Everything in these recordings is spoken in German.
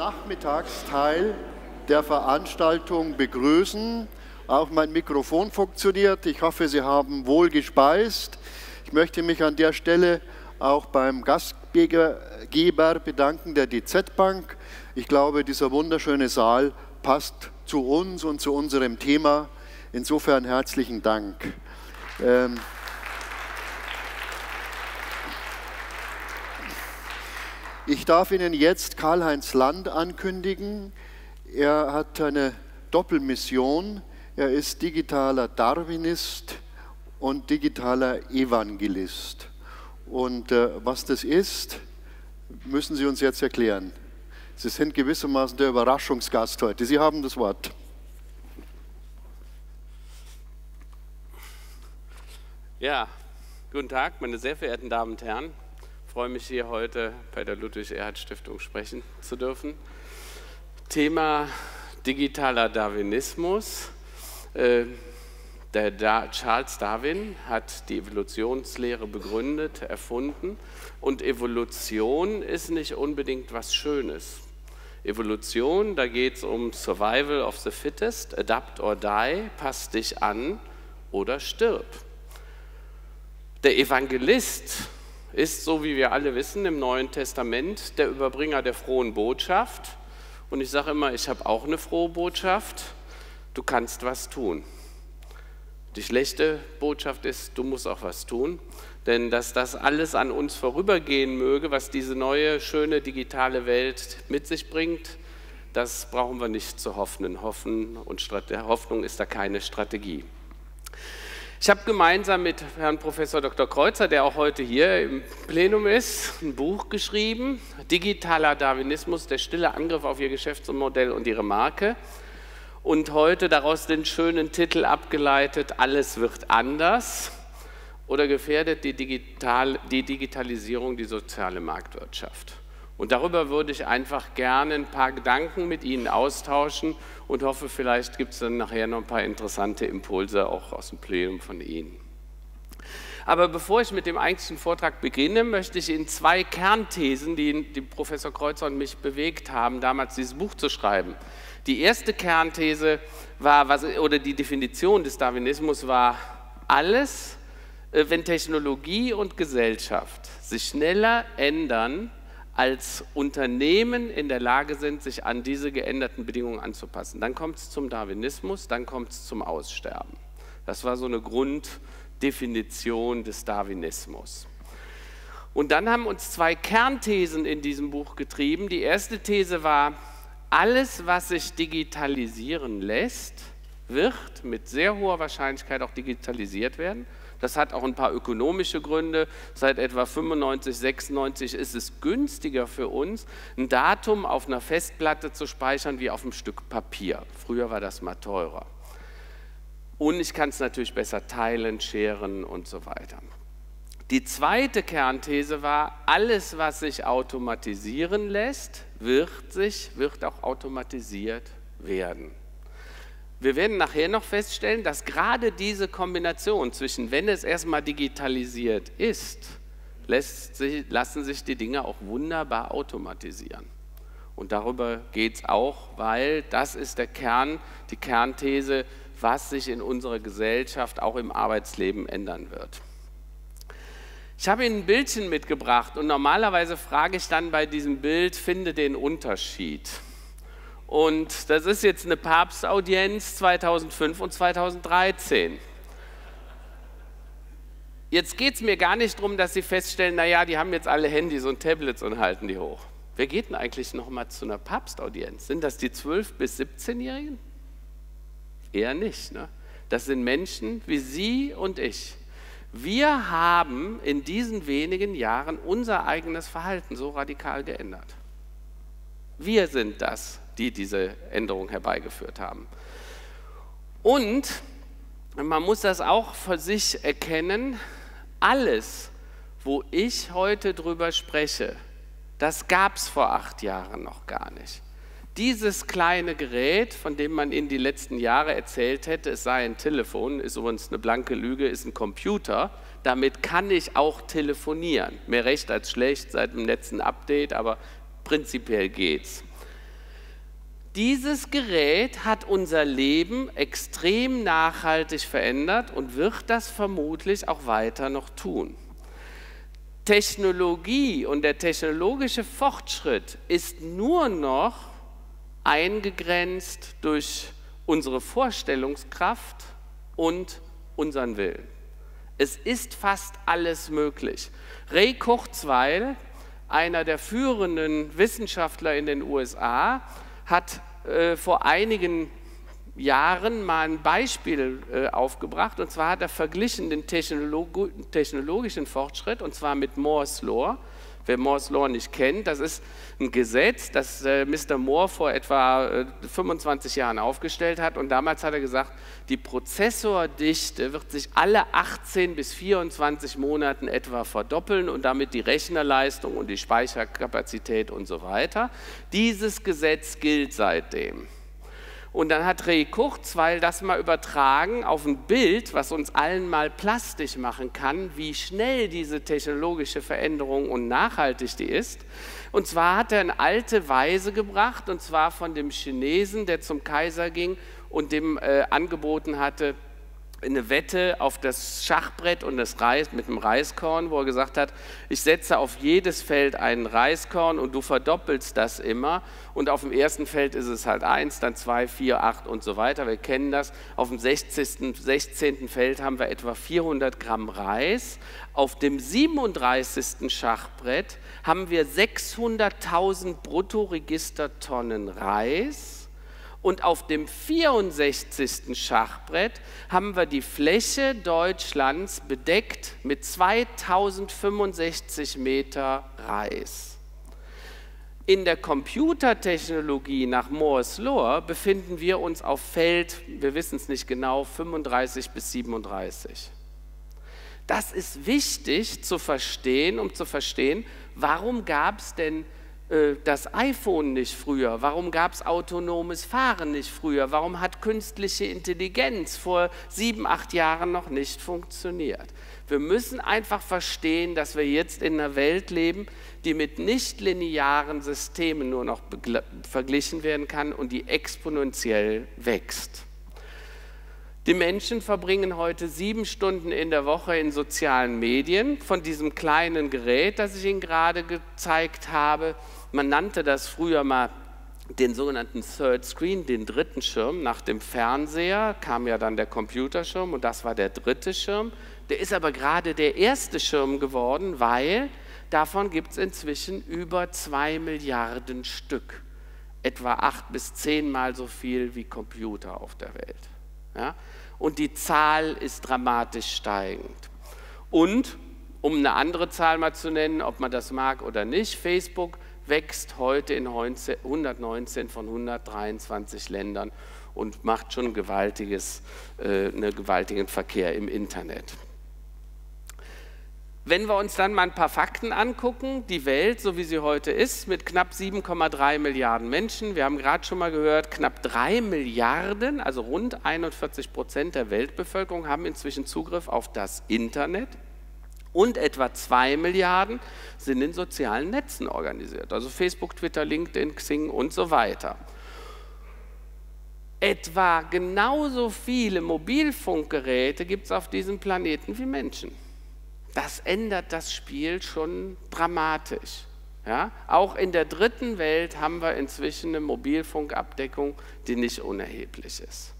Nachmittagsteil der Veranstaltung begrüßen. Auch mein Mikrofon funktioniert. Ich hoffe, Sie haben wohl gespeist. Ich möchte mich an der Stelle auch beim Gastgeber bedanken, der DZ Bank. Ich glaube, dieser wunderschöne Saal passt zu uns und zu unserem Thema. Insofern herzlichen Dank. Ähm ich darf Ihnen jetzt Karl-Heinz Land ankündigen. Er hat eine Doppelmission. Er ist digitaler Darwinist und digitaler Evangelist. Und äh, was das ist, müssen Sie uns jetzt erklären. Sie sind gewissermaßen der Überraschungsgast heute. Sie haben das Wort. Ja, guten Tag, meine sehr verehrten Damen und Herren. Ich freue mich hier heute bei der Ludwig-Erhard-Stiftung sprechen zu dürfen. Thema digitaler Darwinismus. Äh, der Charles Darwin hat die Evolutionslehre begründet, erfunden. Und Evolution ist nicht unbedingt was Schönes. Evolution, da geht es um Survival of the Fittest, Adapt or Die, pass dich an oder stirb. Der Evangelist ist, so wie wir alle wissen, im Neuen Testament der Überbringer der frohen Botschaft. Und ich sage immer, ich habe auch eine frohe Botschaft. Du kannst was tun. Die schlechte Botschaft ist, du musst auch was tun. Denn dass das alles an uns vorübergehen möge, was diese neue, schöne digitale Welt mit sich bringt, das brauchen wir nicht zu hoffen. Hoffen und Hoffnung ist da keine Strategie. Ich habe gemeinsam mit Herrn Professor Dr. Kreuzer, der auch heute hier im Plenum ist, ein Buch geschrieben, Digitaler Darwinismus, der stille Angriff auf Ihr Geschäftsmodell und Ihre Marke und heute daraus den schönen Titel abgeleitet, Alles wird anders oder gefährdet die, Digital, die Digitalisierung die soziale Marktwirtschaft. Und darüber würde ich einfach gerne ein paar Gedanken mit Ihnen austauschen und hoffe, vielleicht gibt es dann nachher noch ein paar interessante Impulse auch aus dem Plenum von Ihnen. Aber bevor ich mit dem eigentlichen Vortrag beginne, möchte ich Ihnen zwei Kernthesen, die, die Professor Kreuzer und mich bewegt haben, damals dieses Buch zu schreiben, die erste Kernthese war, was, oder die Definition des Darwinismus war, alles, äh, wenn Technologie und Gesellschaft sich schneller ändern, als Unternehmen in der Lage sind, sich an diese geänderten Bedingungen anzupassen. Dann kommt es zum Darwinismus, dann kommt es zum Aussterben. Das war so eine Grunddefinition des Darwinismus. Und dann haben uns zwei Kernthesen in diesem Buch getrieben. Die erste These war, alles, was sich digitalisieren lässt, wird mit sehr hoher Wahrscheinlichkeit auch digitalisiert werden. Das hat auch ein paar ökonomische Gründe. Seit etwa 95, 96 ist es günstiger für uns, ein Datum auf einer Festplatte zu speichern wie auf einem Stück Papier. Früher war das mal teurer. Und ich kann es natürlich besser teilen, scheren und so weiter. Die zweite Kernthese war, alles, was sich automatisieren lässt, wird sich, wird auch automatisiert werden. Wir werden nachher noch feststellen, dass gerade diese Kombination zwischen, wenn es erstmal digitalisiert ist, sich, lassen sich die Dinge auch wunderbar automatisieren. Und darüber geht es auch, weil das ist der Kern, die Kernthese, was sich in unserer Gesellschaft auch im Arbeitsleben ändern wird. Ich habe Ihnen ein Bildchen mitgebracht und normalerweise frage ich dann bei diesem Bild, finde den Unterschied. Und das ist jetzt eine Papstaudienz 2005 und 2013. Jetzt geht es mir gar nicht darum, dass Sie feststellen, naja, die haben jetzt alle Handys und Tablets und halten die hoch. Wer geht denn eigentlich noch mal zu einer Papstaudienz? Sind das die 12- bis 17-Jährigen? Eher nicht. Ne? Das sind Menschen wie Sie und ich wir haben in diesen wenigen Jahren unser eigenes Verhalten so radikal geändert. Wir sind das, die diese Änderung herbeigeführt haben. Und man muss das auch für sich erkennen, alles, wo ich heute drüber spreche, das gab es vor acht Jahren noch gar nicht. Dieses kleine Gerät, von dem man in die letzten Jahre erzählt hätte, es sei ein Telefon, ist übrigens eine blanke Lüge, ist ein Computer. Damit kann ich auch telefonieren. Mehr recht als schlecht seit dem letzten Update, aber prinzipiell geht's. Dieses Gerät hat unser Leben extrem nachhaltig verändert und wird das vermutlich auch weiter noch tun. Technologie und der technologische Fortschritt ist nur noch eingegrenzt durch unsere Vorstellungskraft und unseren Willen. Es ist fast alles möglich. Ray Kurzweil, einer der führenden Wissenschaftler in den USA, hat äh, vor einigen Jahren mal ein Beispiel äh, aufgebracht. Und zwar hat er verglichen den Technolog technologischen Fortschritt, und zwar mit Moore's Law. Wer Moore's Law nicht kennt, das ist ein Gesetz, das äh, Mr. Moore vor etwa äh, 25 Jahren aufgestellt hat. Und damals hat er gesagt, die Prozessordichte wird sich alle 18 bis 24 Monaten etwa verdoppeln und damit die Rechnerleistung und die Speicherkapazität und so weiter. Dieses Gesetz gilt seitdem. Und dann hat Ray Kurzweil das mal übertragen auf ein Bild, was uns allen mal plastisch machen kann, wie schnell diese technologische Veränderung und nachhaltig die ist. Und zwar hat er eine alte Weise gebracht, und zwar von dem Chinesen, der zum Kaiser ging und dem äh, angeboten hatte, eine Wette auf das Schachbrett und das Reis mit dem Reiskorn, wo er gesagt hat, ich setze auf jedes Feld einen Reiskorn und du verdoppelst das immer. Und auf dem ersten Feld ist es halt eins, dann zwei, vier, acht und so weiter. Wir kennen das. Auf dem 16. 16. Feld haben wir etwa 400 Gramm Reis. Auf dem 37. Schachbrett haben wir 600.000 Bruttoregistertonnen Reis und auf dem 64. Schachbrett haben wir die Fläche Deutschlands bedeckt mit 2065 Meter Reis. In der Computertechnologie nach Moore's Law befinden wir uns auf Feld, wir wissen es nicht genau, 35 bis 37. Das ist wichtig zu verstehen, um zu verstehen, warum gab es denn das iPhone nicht früher? Warum gab es autonomes Fahren nicht früher? Warum hat künstliche Intelligenz vor sieben, acht Jahren noch nicht funktioniert? Wir müssen einfach verstehen, dass wir jetzt in einer Welt leben, die mit nichtlinearen Systemen nur noch verglichen werden kann und die exponentiell wächst. Die Menschen verbringen heute sieben Stunden in der Woche in sozialen Medien. Von diesem kleinen Gerät, das ich Ihnen gerade gezeigt habe, man nannte das früher mal den sogenannten Third Screen, den dritten Schirm. Nach dem Fernseher kam ja dann der Computerschirm und das war der dritte Schirm. Der ist aber gerade der erste Schirm geworden, weil davon gibt es inzwischen über zwei Milliarden Stück. Etwa acht bis zehnmal so viel wie Computer auf der Welt. Ja? Und die Zahl ist dramatisch steigend. Und, um eine andere Zahl mal zu nennen, ob man das mag oder nicht, Facebook wächst heute in 119 von 123 Ländern und macht schon gewaltiges, äh, einen gewaltigen Verkehr im Internet. Wenn wir uns dann mal ein paar Fakten angucken, die Welt, so wie sie heute ist, mit knapp 7,3 Milliarden Menschen, wir haben gerade schon mal gehört, knapp 3 Milliarden, also rund 41 Prozent der Weltbevölkerung haben inzwischen Zugriff auf das Internet und etwa 2 Milliarden sind in sozialen Netzen organisiert, also Facebook, Twitter, LinkedIn, Xing und so weiter. Etwa genauso viele Mobilfunkgeräte gibt es auf diesem Planeten wie Menschen. Das ändert das Spiel schon dramatisch. Ja? Auch in der dritten Welt haben wir inzwischen eine Mobilfunkabdeckung, die nicht unerheblich ist.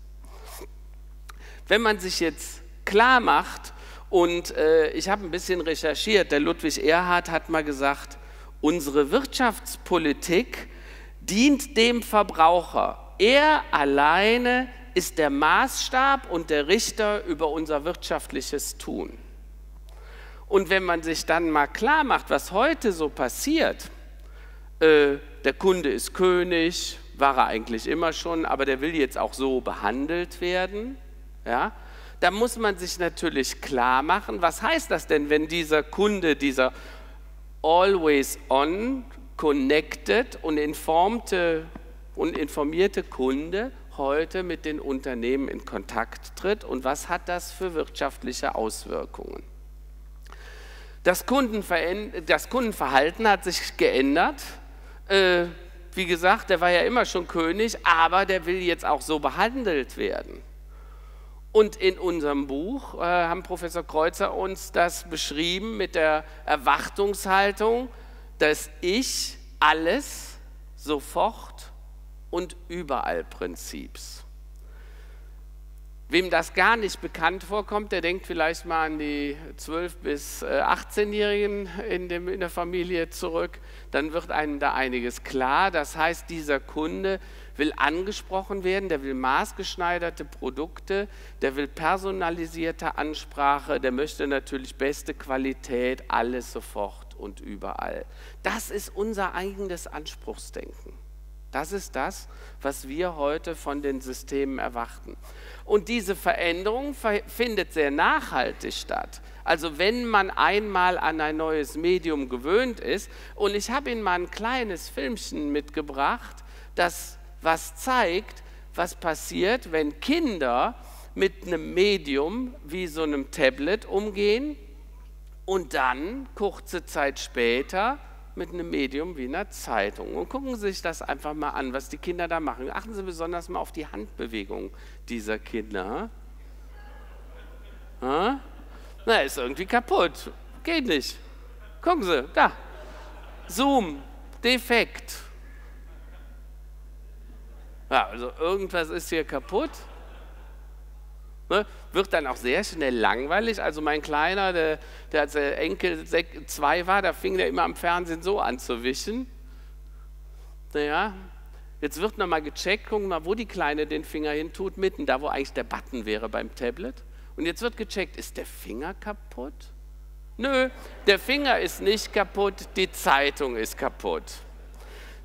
Wenn man sich jetzt klar macht, und äh, ich habe ein bisschen recherchiert. Der Ludwig Erhard hat mal gesagt, unsere Wirtschaftspolitik dient dem Verbraucher. Er alleine ist der Maßstab und der Richter über unser wirtschaftliches Tun. Und wenn man sich dann mal klar macht, was heute so passiert, äh, der Kunde ist König, war er eigentlich immer schon, aber der will jetzt auch so behandelt werden, ja, da muss man sich natürlich klar machen, was heißt das denn, wenn dieser Kunde, dieser always on, connected und informte und informierte Kunde heute mit den Unternehmen in Kontakt tritt und was hat das für wirtschaftliche Auswirkungen? Das, das Kundenverhalten hat sich geändert. Äh, wie gesagt, der war ja immer schon König, aber der will jetzt auch so behandelt werden. Und in unserem Buch äh, haben Professor Kreuzer uns das beschrieben mit der Erwartungshaltung des Ich alles sofort und überall Prinzips. Wem das gar nicht bekannt vorkommt, der denkt vielleicht mal an die 12- bis 18-Jährigen äh, in, in der Familie zurück. Dann wird einem da einiges klar. Das heißt, dieser Kunde will angesprochen werden, der will maßgeschneiderte Produkte, der will personalisierte Ansprache, der möchte natürlich beste Qualität, alles sofort und überall. Das ist unser eigenes Anspruchsdenken. Das ist das, was wir heute von den Systemen erwarten. Und diese Veränderung findet sehr nachhaltig statt. Also wenn man einmal an ein neues Medium gewöhnt ist, und ich habe Ihnen mal ein kleines Filmchen mitgebracht, das was zeigt, was passiert, wenn Kinder mit einem Medium wie so einem Tablet umgehen und dann kurze Zeit später mit einem Medium wie einer Zeitung. Und gucken Sie sich das einfach mal an, was die Kinder da machen. Achten Sie besonders mal auf die Handbewegung dieser Kinder. Ha? Na, ist irgendwie kaputt. Geht nicht. Gucken Sie, da. Zoom, defekt. Ja, also irgendwas ist hier kaputt. Ne? Wird dann auch sehr schnell langweilig. Also mein Kleiner, der, der als der Enkel zwei war, da fing der immer am Fernsehen so an zu wischen. Naja, jetzt wird nochmal gecheckt, gucken mal, wo die Kleine den Finger hin tut, mitten da, wo eigentlich der Button wäre beim Tablet. Und jetzt wird gecheckt, ist der Finger kaputt? Nö, der Finger ist nicht kaputt, die Zeitung ist kaputt.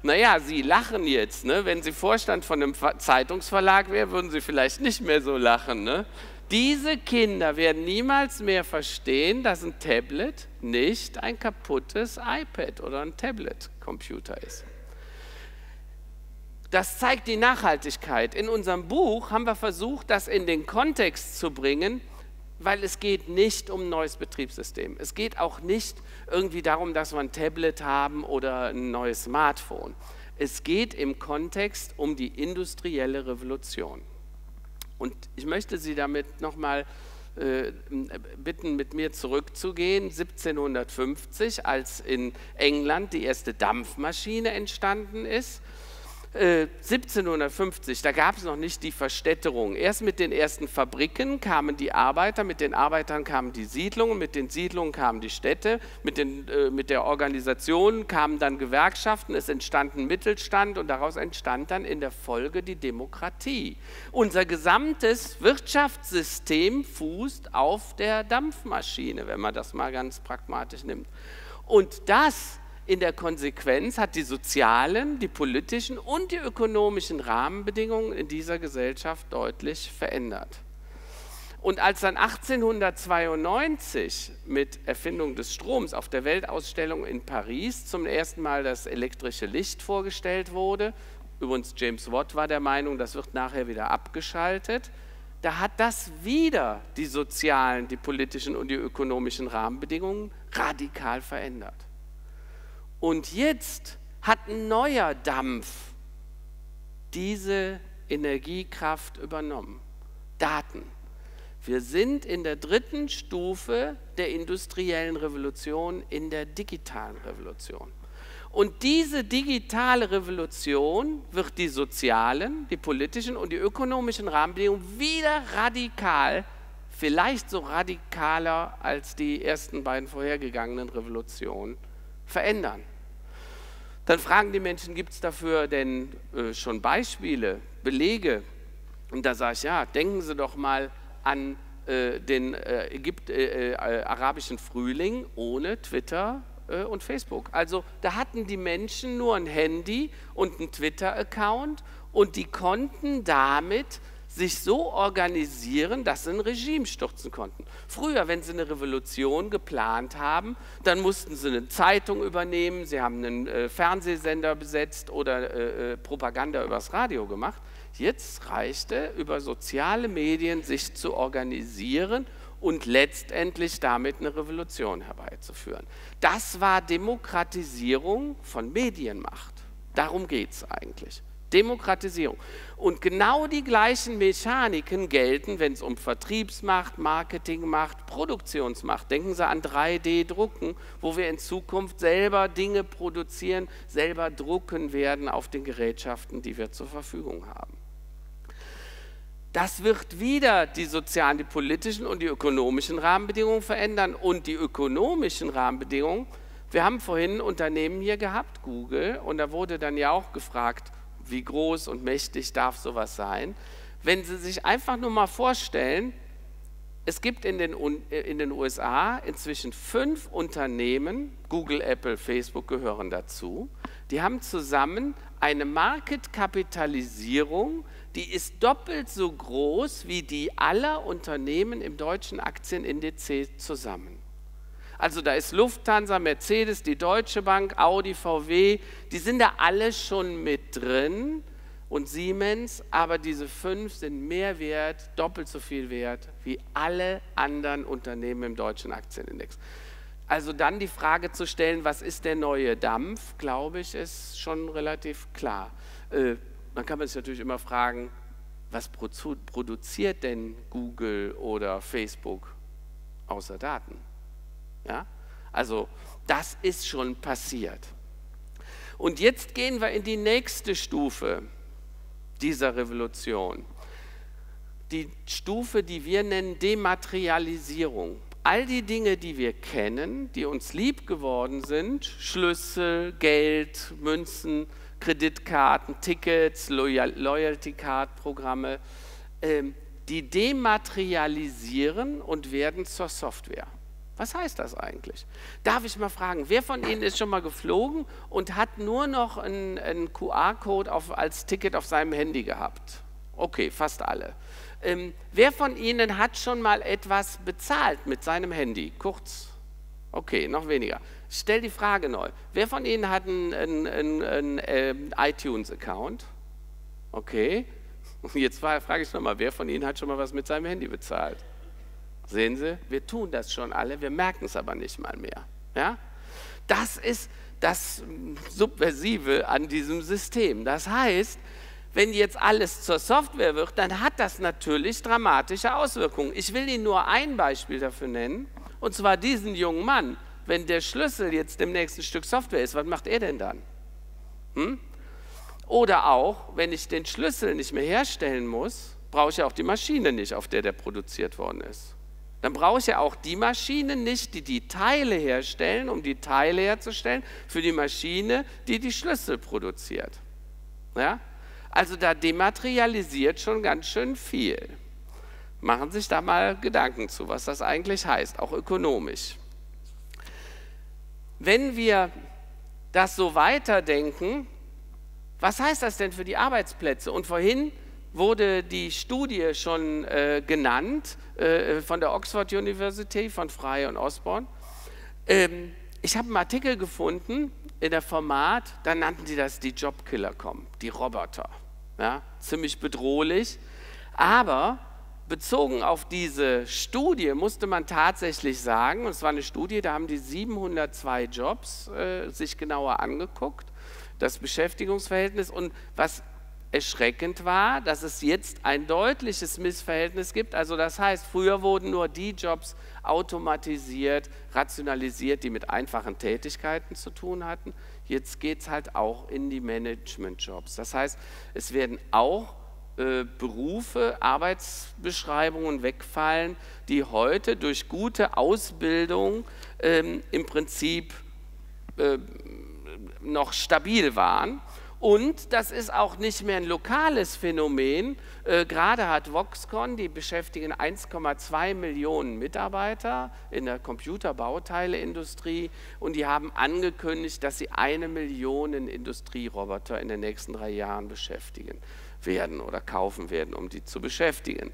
Naja, Sie lachen jetzt. Ne? Wenn Sie Vorstand von einem Zeitungsverlag wären, würden Sie vielleicht nicht mehr so lachen. Ne? Diese Kinder werden niemals mehr verstehen, dass ein Tablet nicht ein kaputtes iPad oder ein Tablet-Computer ist. Das zeigt die Nachhaltigkeit. In unserem Buch haben wir versucht, das in den Kontext zu bringen, weil es geht nicht um ein neues Betriebssystem. Es geht auch nicht irgendwie darum, dass wir ein Tablet haben oder ein neues Smartphone. Es geht im Kontext um die industrielle Revolution. Und ich möchte Sie damit nochmal äh, bitten, mit mir zurückzugehen. 1750, als in England die erste Dampfmaschine entstanden ist 1750, äh, da gab es noch nicht die Verstädterung. Erst mit den ersten Fabriken kamen die Arbeiter, mit den Arbeitern kamen die Siedlungen, mit den Siedlungen kamen die Städte, mit, den, äh, mit der Organisation kamen dann Gewerkschaften, es entstand ein Mittelstand und daraus entstand dann in der Folge die Demokratie. Unser gesamtes Wirtschaftssystem fußt auf der Dampfmaschine, wenn man das mal ganz pragmatisch nimmt. Und das in der Konsequenz hat die sozialen, die politischen und die ökonomischen Rahmenbedingungen in dieser Gesellschaft deutlich verändert. Und als dann 1892 mit Erfindung des Stroms auf der Weltausstellung in Paris zum ersten Mal das elektrische Licht vorgestellt wurde, übrigens James Watt war der Meinung, das wird nachher wieder abgeschaltet, da hat das wieder die sozialen, die politischen und die ökonomischen Rahmenbedingungen radikal verändert. Und jetzt hat ein neuer Dampf diese Energiekraft übernommen. Daten. Wir sind in der dritten Stufe der industriellen Revolution, in der digitalen Revolution. Und diese digitale Revolution wird die sozialen, die politischen und die ökonomischen Rahmenbedingungen wieder radikal, vielleicht so radikaler als die ersten beiden vorhergegangenen Revolutionen, verändern. Dann fragen die Menschen, gibt es dafür denn äh, schon Beispiele, Belege? Und da sage ich, ja, denken Sie doch mal an äh, den äh, Ägypt, äh, äh, arabischen Frühling ohne Twitter äh, und Facebook. Also da hatten die Menschen nur ein Handy und einen Twitter-Account und die konnten damit sich so organisieren, dass sie ein Regime stürzen konnten. Früher, wenn sie eine Revolution geplant haben, dann mussten sie eine Zeitung übernehmen, sie haben einen äh, Fernsehsender besetzt oder äh, äh Propaganda übers Radio gemacht. Jetzt reichte über soziale Medien sich zu organisieren und letztendlich damit eine Revolution herbeizuführen. Das war Demokratisierung von Medienmacht. Darum geht es eigentlich. Demokratisierung. Und genau die gleichen Mechaniken gelten, wenn es um Vertriebsmacht, Marketingmacht, Produktionsmacht. Denken Sie an 3D-Drucken, wo wir in Zukunft selber Dinge produzieren, selber drucken werden auf den Gerätschaften, die wir zur Verfügung haben. Das wird wieder die sozialen, die politischen und die ökonomischen Rahmenbedingungen verändern. Und die ökonomischen Rahmenbedingungen, wir haben vorhin ein Unternehmen hier gehabt, Google, und da wurde dann ja auch gefragt, wie groß und mächtig darf sowas sein? Wenn Sie sich einfach nur mal vorstellen, es gibt in den, äh, in den USA inzwischen fünf Unternehmen, Google, Apple, Facebook gehören dazu, die haben zusammen eine Marketkapitalisierung, die ist doppelt so groß wie die aller Unternehmen im deutschen Aktienindiz zusammen. Also da ist Lufthansa, Mercedes, die Deutsche Bank, Audi, VW, die sind da alle schon mit drin und Siemens, aber diese fünf sind mehr wert, doppelt so viel wert wie alle anderen Unternehmen im deutschen Aktienindex. Also dann die Frage zu stellen, was ist der neue Dampf, glaube ich, ist schon relativ klar. Äh, dann kann man sich natürlich immer fragen, was produziert denn Google oder Facebook außer Daten? Ja? Also das ist schon passiert. Und jetzt gehen wir in die nächste Stufe dieser Revolution. Die Stufe, die wir nennen Dematerialisierung. All die Dinge, die wir kennen, die uns lieb geworden sind, Schlüssel, Geld, Münzen, Kreditkarten, Tickets, Loyalty-Card-Programme, ähm, die dematerialisieren und werden zur Software. Was heißt das eigentlich? Darf ich mal fragen, wer von Ihnen ist schon mal geflogen und hat nur noch einen, einen QR-Code als Ticket auf seinem Handy gehabt? Okay, fast alle. Ähm, wer von Ihnen hat schon mal etwas bezahlt mit seinem Handy? Kurz. Okay, noch weniger. Ich stelle die Frage neu. Wer von Ihnen hat einen, einen, einen, einen äh, iTunes-Account? Okay. Jetzt frage ich nochmal, wer von Ihnen hat schon mal was mit seinem Handy bezahlt? Sehen Sie, wir tun das schon alle, wir merken es aber nicht mal mehr. Ja? Das ist das Subversive an diesem System. Das heißt, wenn jetzt alles zur Software wird, dann hat das natürlich dramatische Auswirkungen. Ich will Ihnen nur ein Beispiel dafür nennen, und zwar diesen jungen Mann. Wenn der Schlüssel jetzt im nächsten Stück Software ist, was macht er denn dann? Hm? Oder auch, wenn ich den Schlüssel nicht mehr herstellen muss, brauche ich auch die Maschine nicht, auf der der produziert worden ist dann brauche ich ja auch die Maschinen nicht, die die Teile herstellen, um die Teile herzustellen, für die Maschine, die die Schlüssel produziert. Ja? Also da dematerialisiert schon ganz schön viel. Machen sich da mal Gedanken zu, was das eigentlich heißt, auch ökonomisch. Wenn wir das so weiterdenken, was heißt das denn für die Arbeitsplätze? Und vorhin wurde die Studie schon äh, genannt äh, von der Oxford University, von Frey und Osborne. Ähm, ich habe einen Artikel gefunden in der Format, da nannten sie das die Jobkiller kommen, die Roboter. Ja, ziemlich bedrohlich. Aber bezogen auf diese Studie musste man tatsächlich sagen, und es war eine Studie, da haben die 702 Jobs äh, sich genauer angeguckt, das Beschäftigungsverhältnis und was erschreckend war, dass es jetzt ein deutliches Missverhältnis gibt. Also das heißt, früher wurden nur die Jobs automatisiert, rationalisiert, die mit einfachen Tätigkeiten zu tun hatten. Jetzt geht es halt auch in die Management-Jobs. Das heißt, es werden auch äh, Berufe, Arbeitsbeschreibungen wegfallen, die heute durch gute Ausbildung ähm, im Prinzip äh, noch stabil waren und das ist auch nicht mehr ein lokales Phänomen. Äh, gerade hat Voxconn, die beschäftigen 1,2 Millionen Mitarbeiter in der Computerbauteilindustrie und die haben angekündigt, dass sie eine Million Industrieroboter in den nächsten drei Jahren beschäftigen werden oder kaufen werden, um die zu beschäftigen.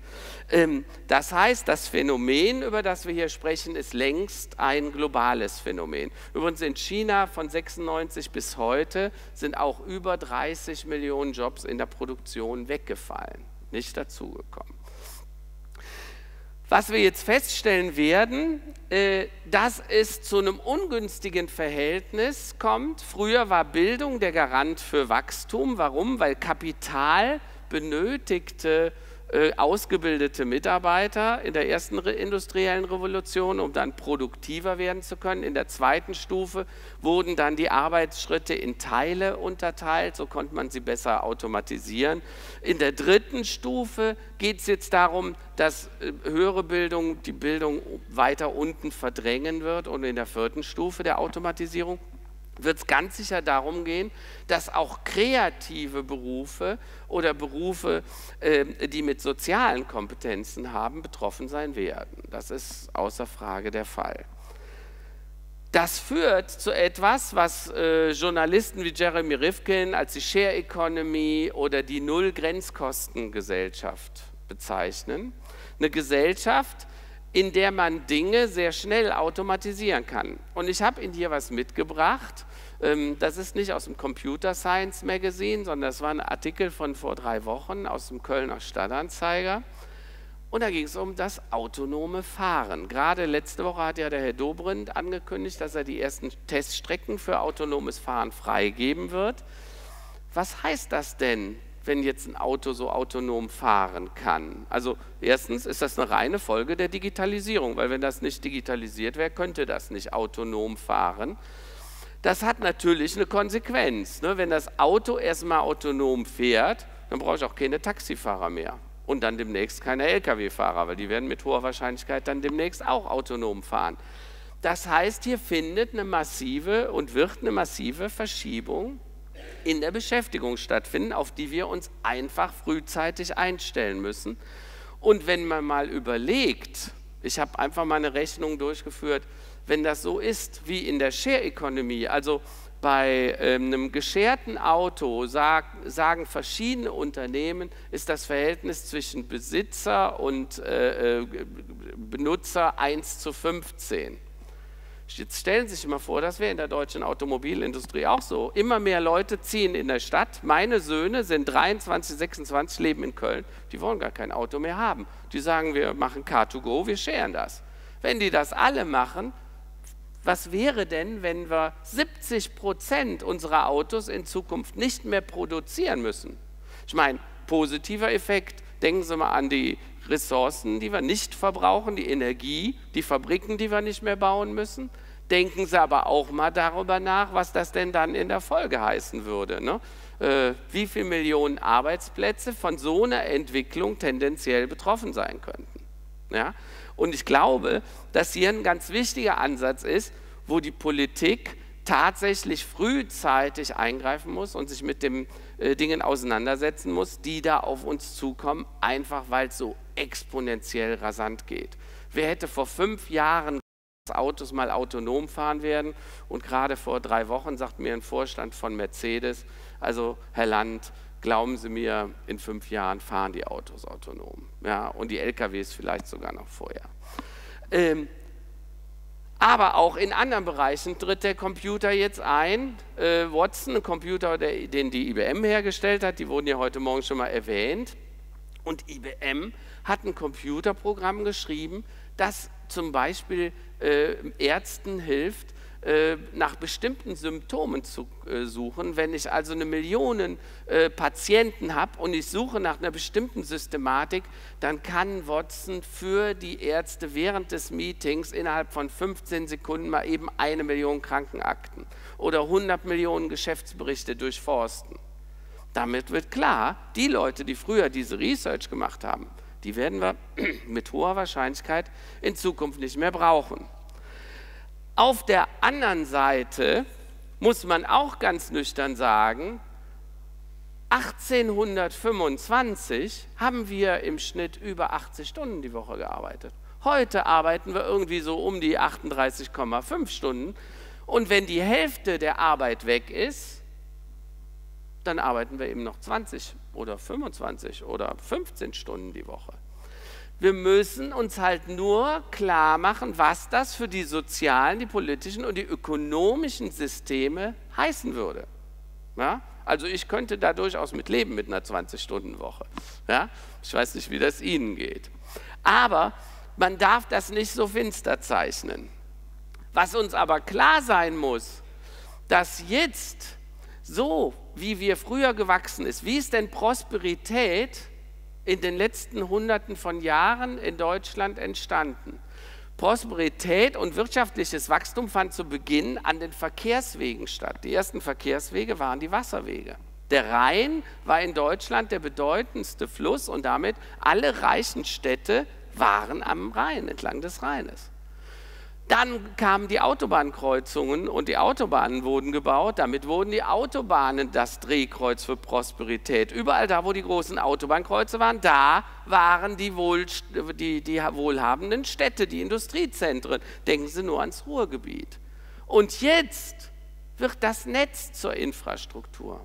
Ähm, das heißt, das Phänomen, über das wir hier sprechen, ist längst ein globales Phänomen. Übrigens in China von 96 bis heute sind auch über 30 Millionen Jobs in der Produktion weggefallen, nicht dazugekommen. Was wir jetzt feststellen werden, äh, dass es zu einem ungünstigen Verhältnis kommt. Früher war Bildung der Garant für Wachstum. Warum? Weil Kapital benötigte äh, ausgebildete Mitarbeiter in der ersten industriellen Revolution, um dann produktiver werden zu können. In der zweiten Stufe wurden dann die Arbeitsschritte in Teile unterteilt, so konnte man sie besser automatisieren. In der dritten Stufe geht es jetzt darum, dass äh, höhere Bildung die Bildung weiter unten verdrängen wird und in der vierten Stufe der Automatisierung wird es ganz sicher darum gehen, dass auch kreative Berufe oder Berufe, äh, die mit sozialen Kompetenzen haben, betroffen sein werden. Das ist außer Frage der Fall. Das führt zu etwas, was äh, Journalisten wie Jeremy Rifkin als die Share Economy oder die Null-Grenzkostengesellschaft bezeichnen. Eine Gesellschaft, in der man Dinge sehr schnell automatisieren kann. Und ich habe Ihnen hier was mitgebracht. Ähm, das ist nicht aus dem Computer Science Magazine, sondern das war ein Artikel von vor drei Wochen aus dem Kölner Stadtanzeiger. Und da ging es um das autonome Fahren. Gerade letzte Woche hat ja der Herr Dobrindt angekündigt, dass er die ersten Teststrecken für autonomes Fahren freigeben wird. Was heißt das denn, wenn jetzt ein Auto so autonom fahren kann? Also erstens ist das eine reine Folge der Digitalisierung, weil wenn das nicht digitalisiert wäre, könnte das nicht autonom fahren. Das hat natürlich eine Konsequenz. Ne? Wenn das Auto erstmal autonom fährt, dann brauche ich auch keine Taxifahrer mehr. Und dann demnächst keine Lkw-Fahrer, weil die werden mit hoher Wahrscheinlichkeit dann demnächst auch autonom fahren. Das heißt, hier findet eine massive und wird eine massive Verschiebung in der Beschäftigung stattfinden, auf die wir uns einfach frühzeitig einstellen müssen. Und wenn man mal überlegt, ich habe einfach mal eine Rechnung durchgeführt, wenn das so ist wie in der Share Economy, also bei ähm, einem gescherten Auto sag, sagen verschiedene Unternehmen, ist das Verhältnis zwischen Besitzer und äh, äh Benutzer 1 zu 15. Jetzt stellen Sie sich mal vor, das wäre in der deutschen Automobilindustrie auch so. Immer mehr Leute ziehen in der Stadt. Meine Söhne sind 23, 26, leben in Köln. Die wollen gar kein Auto mehr haben. Die sagen, wir machen Car2Go, wir scheren das. Wenn die das alle machen, was wäre denn, wenn wir 70 Prozent unserer Autos in Zukunft nicht mehr produzieren müssen? Ich meine, positiver Effekt, denken Sie mal an die Ressourcen, die wir nicht verbrauchen, die Energie, die Fabriken, die wir nicht mehr bauen müssen. Denken Sie aber auch mal darüber nach, was das denn dann in der Folge heißen würde. Ne? Äh, wie viele Millionen Arbeitsplätze von so einer Entwicklung tendenziell betroffen sein könnten. Ja? Und ich glaube, dass hier ein ganz wichtiger Ansatz ist, wo die Politik tatsächlich frühzeitig eingreifen muss und sich mit den äh, Dingen auseinandersetzen muss, die da auf uns zukommen, einfach weil es so exponentiell rasant geht. Wer hätte vor fünf Jahren Autos mal autonom fahren werden und gerade vor drei Wochen sagt mir ein Vorstand von Mercedes, also Herr Land, glauben Sie mir, in fünf Jahren fahren die Autos autonom. Ja, und die LKWs vielleicht sogar noch vorher. Ähm, aber auch in anderen Bereichen tritt der Computer jetzt ein. Äh, Watson, ein Computer, der, den die IBM hergestellt hat, die wurden ja heute Morgen schon mal erwähnt. Und IBM hat ein Computerprogramm geschrieben, das zum Beispiel äh, Ärzten hilft, nach bestimmten Symptomen zu äh, suchen. Wenn ich also eine Million äh, Patienten habe und ich suche nach einer bestimmten Systematik, dann kann Watson für die Ärzte während des Meetings innerhalb von 15 Sekunden mal eben eine Million Krankenakten oder 100 Millionen Geschäftsberichte durchforsten. Damit wird klar, die Leute, die früher diese Research gemacht haben, die werden wir mit hoher Wahrscheinlichkeit in Zukunft nicht mehr brauchen. Auf der anderen Seite muss man auch ganz nüchtern sagen, 1825 haben wir im Schnitt über 80 Stunden die Woche gearbeitet. Heute arbeiten wir irgendwie so um die 38,5 Stunden. Und wenn die Hälfte der Arbeit weg ist, dann arbeiten wir eben noch 20 oder 25 oder 15 Stunden die Woche. Wir müssen uns halt nur klar machen, was das für die sozialen, die politischen und die ökonomischen Systeme heißen würde. Ja? Also ich könnte da durchaus mit leben mit einer 20-Stunden-Woche. Ja? Ich weiß nicht, wie das Ihnen geht. Aber man darf das nicht so finster zeichnen. Was uns aber klar sein muss, dass jetzt so, wie wir früher gewachsen ist, wie ist denn Prosperität in den letzten Hunderten von Jahren in Deutschland entstanden? Prosperität und wirtschaftliches Wachstum fand zu Beginn an den Verkehrswegen statt. Die ersten Verkehrswege waren die Wasserwege. Der Rhein war in Deutschland der bedeutendste Fluss und damit alle reichen Städte waren am Rhein, entlang des Rheines. Dann kamen die Autobahnkreuzungen und die Autobahnen wurden gebaut. Damit wurden die Autobahnen das Drehkreuz für Prosperität. Überall da, wo die großen Autobahnkreuze waren, da waren die, Wohl, die, die wohlhabenden Städte, die Industriezentren. Denken Sie nur ans Ruhrgebiet. Und jetzt wird das Netz zur Infrastruktur.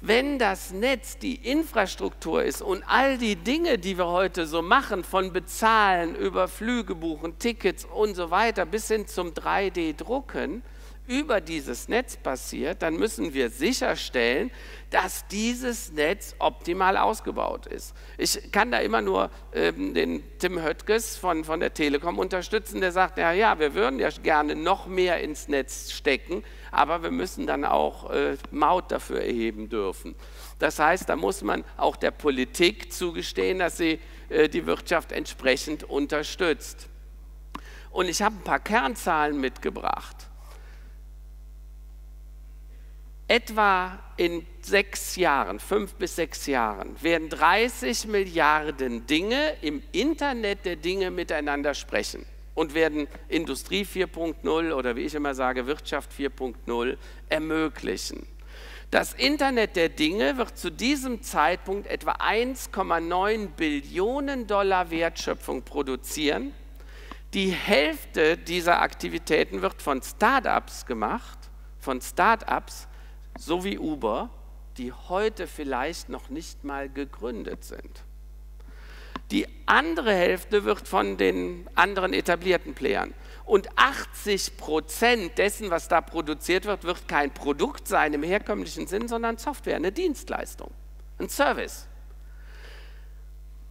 Wenn das Netz die Infrastruktur ist und all die Dinge, die wir heute so machen, von Bezahlen über Flüge buchen, Tickets und so weiter bis hin zum 3D-Drucken, über dieses Netz passiert, dann müssen wir sicherstellen, dass dieses Netz optimal ausgebaut ist. Ich kann da immer nur ähm, den Tim Höttges von, von der Telekom unterstützen, der sagt, ja, ja, wir würden ja gerne noch mehr ins Netz stecken, aber wir müssen dann auch äh, Maut dafür erheben dürfen. Das heißt, da muss man auch der Politik zugestehen, dass sie äh, die Wirtschaft entsprechend unterstützt. Und ich habe ein paar Kernzahlen mitgebracht. Etwa in sechs Jahren, fünf bis sechs Jahren, werden 30 Milliarden Dinge im Internet der Dinge miteinander sprechen und werden Industrie 4.0 oder wie ich immer sage, Wirtschaft 4.0 ermöglichen. Das Internet der Dinge wird zu diesem Zeitpunkt etwa 1,9 Billionen Dollar Wertschöpfung produzieren. Die Hälfte dieser Aktivitäten wird von Startups gemacht, von Startups, so wie Uber, die heute vielleicht noch nicht mal gegründet sind. Die andere Hälfte wird von den anderen etablierten Playern. Und 80 Prozent dessen, was da produziert wird, wird kein Produkt sein im herkömmlichen Sinn, sondern Software, eine Dienstleistung, ein Service.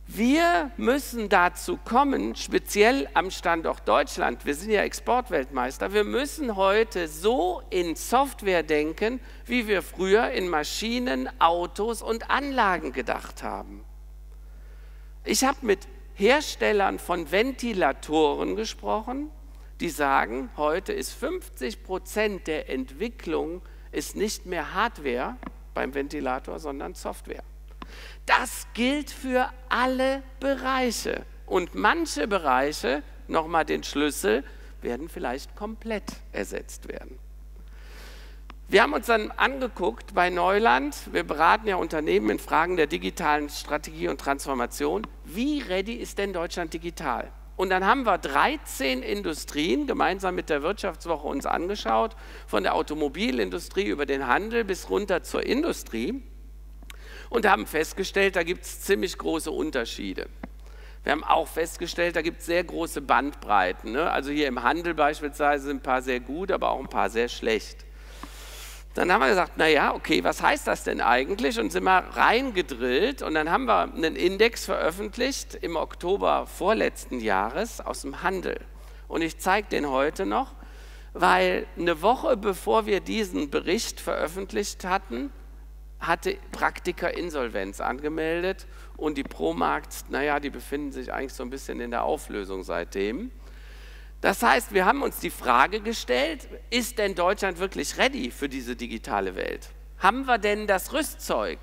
Wir müssen dazu kommen, speziell am Standort Deutschland, wir sind ja Exportweltmeister, wir müssen heute so in Software denken, wie wir früher in Maschinen, Autos und Anlagen gedacht haben. Ich habe mit Herstellern von Ventilatoren gesprochen, die sagen, heute ist 50 Prozent der Entwicklung ist nicht mehr Hardware beim Ventilator, sondern Software. Das gilt für alle Bereiche. Und manche Bereiche, nochmal den Schlüssel, werden vielleicht komplett ersetzt werden. Wir haben uns dann angeguckt bei Neuland, wir beraten ja Unternehmen in Fragen der digitalen Strategie und Transformation, wie ready ist denn Deutschland digital? Und dann haben wir 13 Industrien gemeinsam mit der Wirtschaftswoche uns angeschaut, von der Automobilindustrie über den Handel bis runter zur Industrie und haben festgestellt, da gibt es ziemlich große Unterschiede. Wir haben auch festgestellt, da gibt es sehr große Bandbreiten. Ne? Also hier im Handel beispielsweise sind ein paar sehr gut, aber auch ein paar sehr schlecht. Dann haben wir gesagt, naja, okay, was heißt das denn eigentlich? Und sind mal reingedrillt und dann haben wir einen Index veröffentlicht im Oktober vorletzten Jahres aus dem Handel. Und ich zeige den heute noch, weil eine Woche bevor wir diesen Bericht veröffentlicht hatten, hatte Praktiker Insolvenz angemeldet und die Promarkt, naja, die befinden sich eigentlich so ein bisschen in der Auflösung seitdem. Das heißt, wir haben uns die Frage gestellt, ist denn Deutschland wirklich ready für diese digitale Welt? Haben wir denn das Rüstzeug?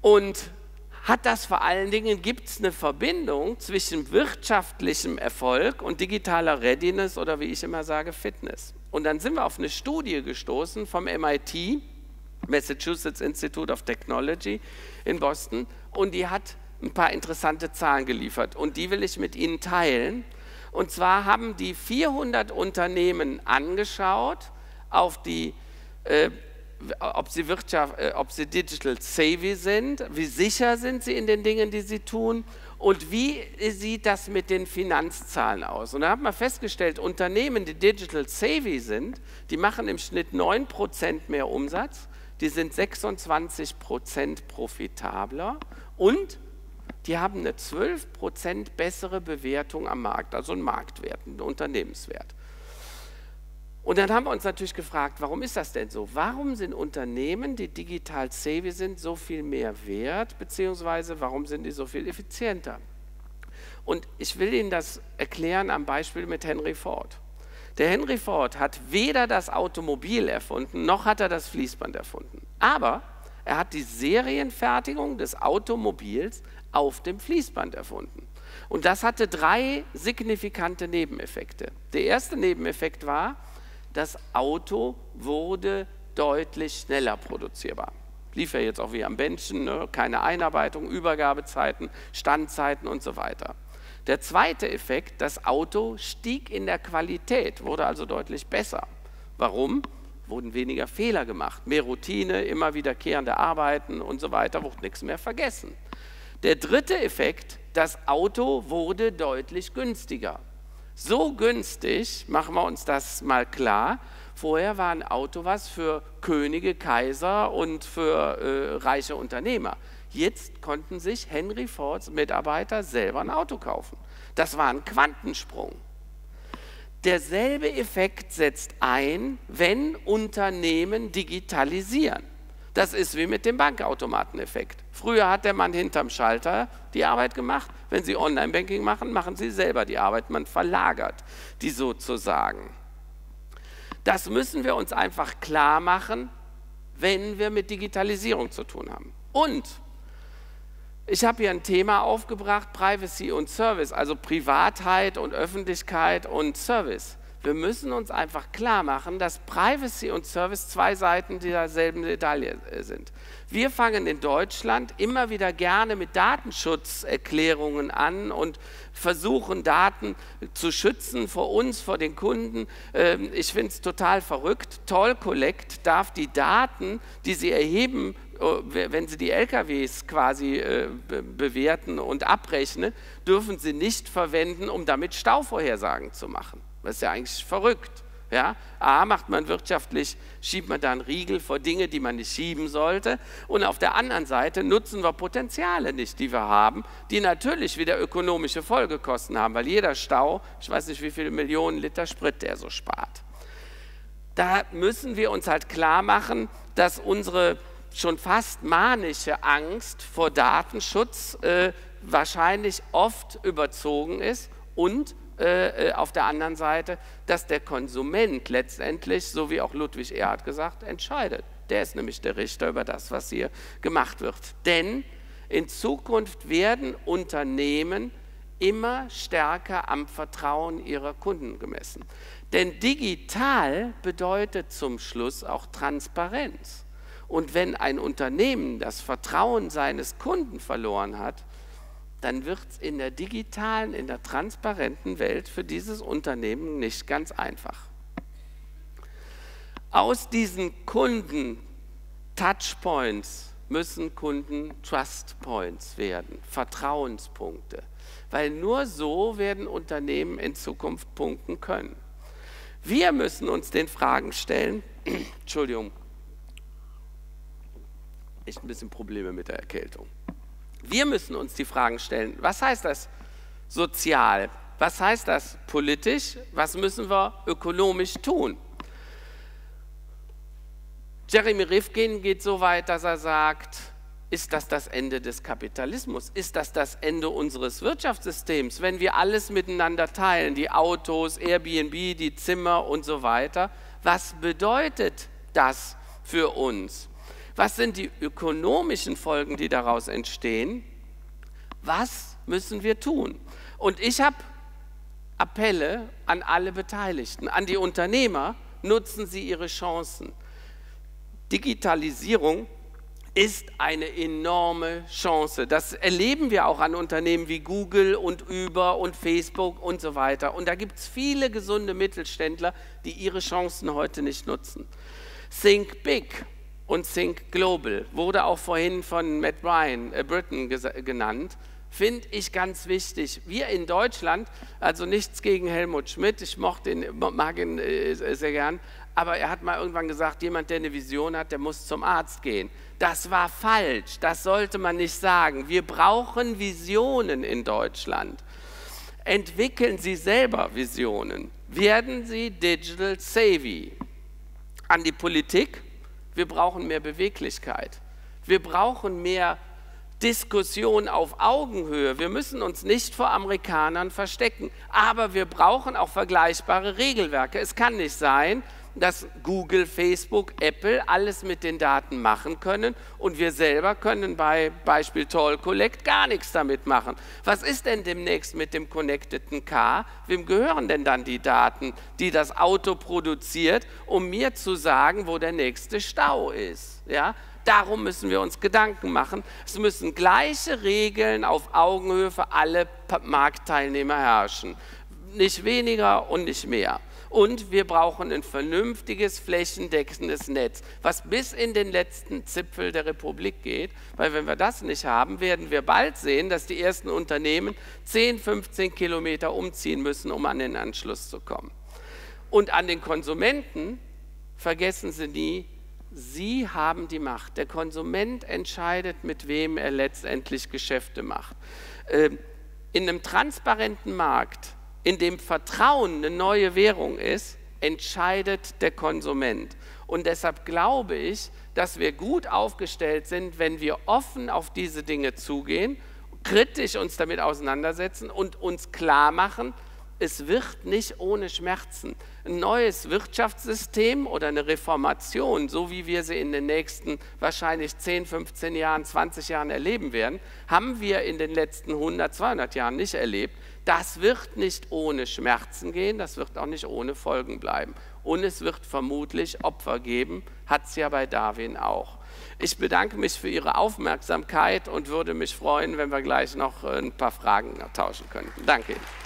Und hat das vor allen Dingen, gibt es eine Verbindung zwischen wirtschaftlichem Erfolg und digitaler Readiness oder wie ich immer sage, Fitness? Und dann sind wir auf eine Studie gestoßen vom MIT, Massachusetts Institute of Technology in Boston, und die hat ein paar interessante Zahlen geliefert und die will ich mit Ihnen teilen. Und zwar haben die 400 Unternehmen angeschaut, auf die, äh, ob, sie Wirtschaft, äh, ob sie digital savvy sind, wie sicher sind sie in den Dingen, die sie tun und wie sieht das mit den Finanzzahlen aus. Und da hat man festgestellt, Unternehmen, die digital savvy sind, die machen im Schnitt 9% mehr Umsatz, die sind 26% profitabler und die haben eine 12% bessere Bewertung am Markt, also ein Marktwert, ein Unternehmenswert. Und dann haben wir uns natürlich gefragt, warum ist das denn so? Warum sind Unternehmen, die digital savvy sind, so viel mehr wert, beziehungsweise warum sind die so viel effizienter? Und ich will Ihnen das erklären am Beispiel mit Henry Ford. Der Henry Ford hat weder das Automobil erfunden, noch hat er das Fließband erfunden. Aber er hat die Serienfertigung des Automobils auf dem Fließband erfunden. Und das hatte drei signifikante Nebeneffekte. Der erste Nebeneffekt war, das Auto wurde deutlich schneller produzierbar. Lief ja jetzt auch wie am Bändchen, ne? keine Einarbeitung, Übergabezeiten, Standzeiten und so weiter. Der zweite Effekt, das Auto stieg in der Qualität, wurde also deutlich besser. Warum? Wurden weniger Fehler gemacht, mehr Routine, immer wiederkehrende Arbeiten und so weiter, wurde nichts mehr vergessen. Der dritte Effekt, das Auto wurde deutlich günstiger. So günstig, machen wir uns das mal klar, vorher war ein Auto was für Könige, Kaiser und für äh, reiche Unternehmer. Jetzt konnten sich Henry Fords Mitarbeiter selber ein Auto kaufen. Das war ein Quantensprung. Derselbe Effekt setzt ein, wenn Unternehmen digitalisieren. Das ist wie mit dem Bankautomateneffekt. Früher hat der Mann hinterm Schalter die Arbeit gemacht. Wenn Sie Online-Banking machen, machen Sie selber die Arbeit. Man verlagert die sozusagen. Das müssen wir uns einfach klar machen, wenn wir mit Digitalisierung zu tun haben. Und ich habe hier ein Thema aufgebracht, Privacy und Service, also Privatheit und Öffentlichkeit und Service. Wir müssen uns einfach klar machen, dass Privacy und Service zwei Seiten derselben Medaille äh, sind. Wir fangen in Deutschland immer wieder gerne mit Datenschutzerklärungen an und versuchen Daten zu schützen vor uns, vor den Kunden. Ähm, ich finde es total verrückt. Toll Collect darf die Daten, die sie erheben, wenn sie die LKWs quasi äh, bewerten und abrechnen, dürfen sie nicht verwenden, um damit Stauvorhersagen zu machen. Das ist ja eigentlich verrückt. Ja? A, macht man wirtschaftlich, schiebt man da einen Riegel vor Dinge, die man nicht schieben sollte. Und auf der anderen Seite nutzen wir Potenziale nicht, die wir haben, die natürlich wieder ökonomische Folgekosten haben, weil jeder Stau, ich weiß nicht, wie viele Millionen Liter Sprit der so spart. Da müssen wir uns halt klar machen, dass unsere schon fast manische Angst vor Datenschutz äh, wahrscheinlich oft überzogen ist und äh, äh, auf der anderen Seite, dass der Konsument letztendlich, so wie auch Ludwig Erhard gesagt, entscheidet. Der ist nämlich der Richter über das, was hier gemacht wird. Denn in Zukunft werden Unternehmen immer stärker am Vertrauen ihrer Kunden gemessen. Denn digital bedeutet zum Schluss auch Transparenz. Und wenn ein Unternehmen das Vertrauen seines Kunden verloren hat, dann wird es in der digitalen, in der transparenten Welt für dieses Unternehmen nicht ganz einfach. Aus diesen Kunden Touchpoints müssen Kunden Trustpoints werden, Vertrauenspunkte, weil nur so werden Unternehmen in Zukunft punkten können. Wir müssen uns den Fragen stellen, Entschuldigung, echt ein bisschen Probleme mit der Erkältung. Wir müssen uns die Fragen stellen, was heißt das sozial? Was heißt das politisch? Was müssen wir ökonomisch tun? Jeremy Rifkin geht so weit, dass er sagt, ist das das Ende des Kapitalismus? Ist das das Ende unseres Wirtschaftssystems, wenn wir alles miteinander teilen, die Autos, Airbnb, die Zimmer und so weiter? Was bedeutet das für uns? Was sind die ökonomischen Folgen, die daraus entstehen? Was müssen wir tun? Und ich habe Appelle an alle Beteiligten, an die Unternehmer, nutzen Sie Ihre Chancen. Digitalisierung ist eine enorme Chance. Das erleben wir auch an Unternehmen wie Google und Uber und Facebook und so weiter. Und da gibt es viele gesunde Mittelständler, die ihre Chancen heute nicht nutzen. Think Big und Think Global wurde auch vorhin von Matt Ryan, äh, Britain genannt, finde ich ganz wichtig. Wir in Deutschland, also nichts gegen Helmut Schmidt, ich mochte ihn, mag ihn äh, sehr gern, aber er hat mal irgendwann gesagt, jemand, der eine Vision hat, der muss zum Arzt gehen. Das war falsch, das sollte man nicht sagen. Wir brauchen Visionen in Deutschland. Entwickeln Sie selber Visionen. Werden Sie digital savvy. An die Politik, wir brauchen mehr Beweglichkeit. Wir brauchen mehr Diskussion auf Augenhöhe. Wir müssen uns nicht vor Amerikanern verstecken, aber wir brauchen auch vergleichbare Regelwerke. Es kann nicht sein, dass Google, Facebook, Apple alles mit den Daten machen können und wir selber können bei Beispiel Toll Collect gar nichts damit machen. Was ist denn demnächst mit dem Connected Car? Wem gehören denn dann die Daten, die das Auto produziert, um mir zu sagen, wo der nächste Stau ist? Ja? Darum müssen wir uns Gedanken machen. Es müssen gleiche Regeln auf Augenhöhe für alle Marktteilnehmer herrschen. Nicht weniger und nicht mehr. Und wir brauchen ein vernünftiges, flächendeckendes Netz, was bis in den letzten Zipfel der Republik geht. Weil wenn wir das nicht haben, werden wir bald sehen, dass die ersten Unternehmen 10, 15 Kilometer umziehen müssen, um an den Anschluss zu kommen. Und an den Konsumenten vergessen Sie nie, Sie haben die Macht. Der Konsument entscheidet, mit wem er letztendlich Geschäfte macht. Ähm, in einem transparenten Markt, in dem Vertrauen eine neue Währung ist, entscheidet der Konsument. Und deshalb glaube ich, dass wir gut aufgestellt sind, wenn wir offen auf diese Dinge zugehen, kritisch uns damit auseinandersetzen und uns klar machen, es wird nicht ohne Schmerzen. Ein neues Wirtschaftssystem oder eine Reformation, so wie wir sie in den nächsten wahrscheinlich 10, 15 Jahren, 20 Jahren erleben werden, haben wir in den letzten 100, 200 Jahren nicht erlebt. Das wird nicht ohne Schmerzen gehen, das wird auch nicht ohne Folgen bleiben. Und es wird vermutlich Opfer geben, hat es ja bei Darwin auch. Ich bedanke mich für Ihre Aufmerksamkeit und würde mich freuen, wenn wir gleich noch ein paar Fragen tauschen könnten. Danke Ihnen.